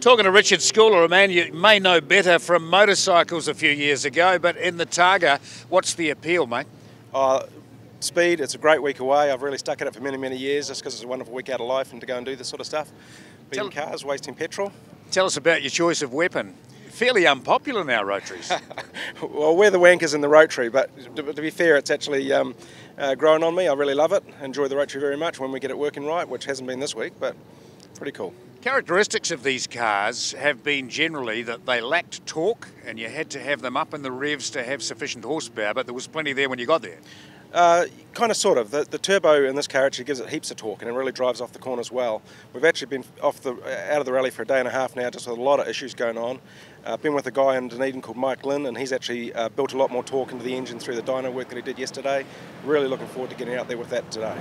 Talking to Richard Scoular, a man you may know better from motorcycles a few years ago, but in the Targa, what's the appeal, mate? Uh, speed, it's a great week away. I've really stuck at it for many, many years just because it's a wonderful week out of life and to go and do this sort of stuff. Beating Tell- cars, wasting petrol. Tell us about your choice of weapon. Fairly unpopular now, Rotaries. Well, we're the wankers in the Rotary, but to, to be fair, it's actually um, uh, grown on me. I really love it. Enjoy the Rotary very much when we get it working right, which hasn't been this week, but pretty cool. Characteristics of these cars have been generally that they lacked torque and you had to have them up in the revs to have sufficient horsepower, but there was plenty there when you got there. Uh, kind of, sort of. The, the turbo in this car actually gives it heaps of torque and it really drives off the corners well. We've actually been off the out of the rally for a day and a half now, just with a lot of issues going on. Uh, been with a guy in Dunedin called Mike Lynn, and he's actually uh, built a lot more torque into the engine through the dyno work that he did yesterday. Really looking forward to getting out there with that today.